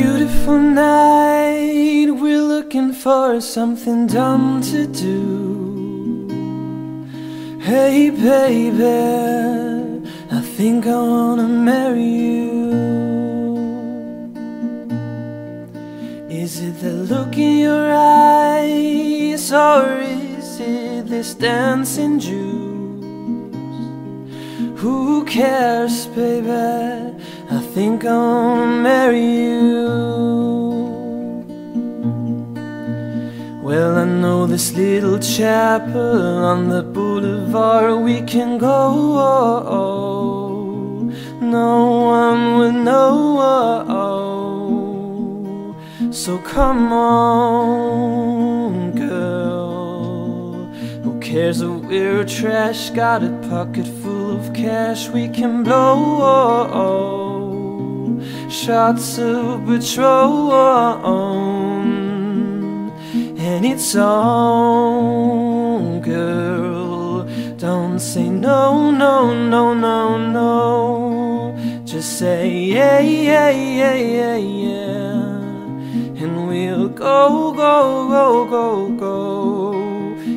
beautiful night. We're looking for something dumb to do. Hey, baby, I think I wanna marry you. Is it the look in your eyes, or is it this dancing juice? Who cares, baby? Think I wanna marry you. Well, I know this little chapel on the boulevard we can go. Oh no one would know. So come on, girl. Who cares if we're trash? Got a pocket full of cash we can blow. Shots of Patron, and it's on, girl. Don't say no, no, no, no, no. Just say yeah, yeah, yeah, yeah, yeah. And we'll go, go, go, go, go.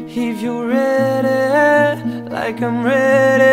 If you're ready, like I'm ready.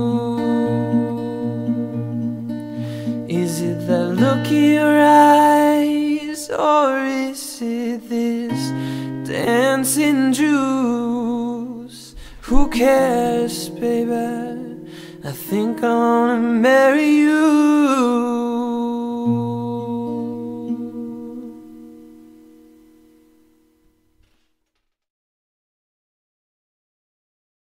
Is it the look in your eyes, or is it this dancing juice? Who cares, baby? I think I wanna marry